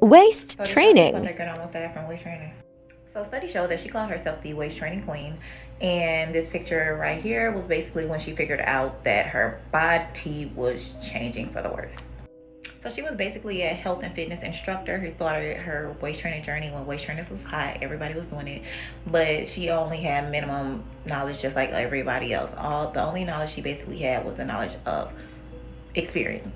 Waist So training. What they got on with that from waist training. So studies show that she called herself the waist training queen. And this picture right here was basically when she figured out that her body was changing for the worse. So she was basically a health and fitness instructor who started her waist training journey when waist trainers was hot. Everybody was doing it, but she only had minimum knowledge, just like everybody else. All the only knowledge she basically had was the knowledge of experience.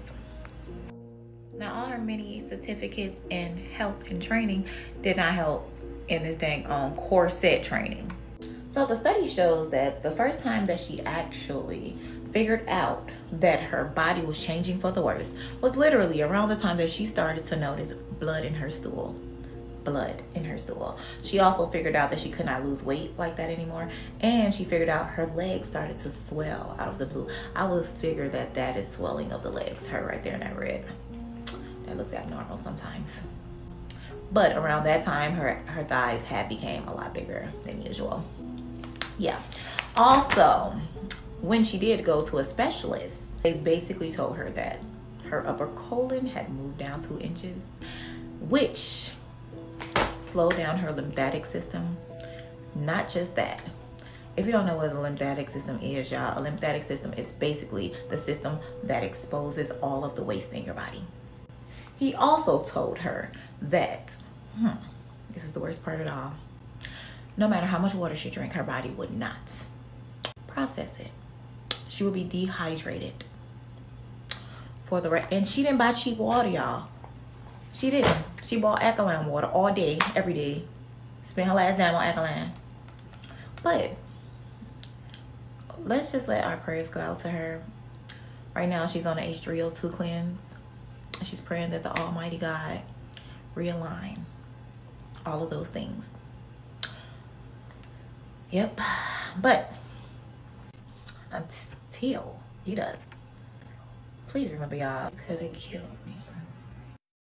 Now, all her many certificates in health and training did not help in this dang um, on corset training. So the study shows that the first time that she actually figured out that her body was changing for the worse was literally around the time that she started to notice blood in her stool. Blood in her stool. She also figured out that she could not lose weight like that anymore, and she figured out her legs started to swell out of the blue. I would figure that that is swelling of the legs. Her right there in that red. That looks abnormal sometimes. But around that time, her her thighs had became a lot bigger than usual. Yeah. Also, when she did go to a specialist, they basically told her that her upper colon had moved down two inches, which slowed down her lymphatic system. Not just that. If you don't know what a lymphatic system is, y'all, a lymphatic system is basically the system that exposes all of the waste in your body. He also told her that, hmm, this is the worst part of all. No matter how much water she drank, her body would not process it. She would be dehydrated for the. And she didn't buy cheap water, y'all. She didn't. She bought alkaline water all day, every day. Spent her last dime on alkaline. But let's just let our prayers go out to her. Right now, she's on an H3O2 cleanse. She's praying that the Almighty God realign all of those things. Yep. But until he does, please remember y'all, could have killed me.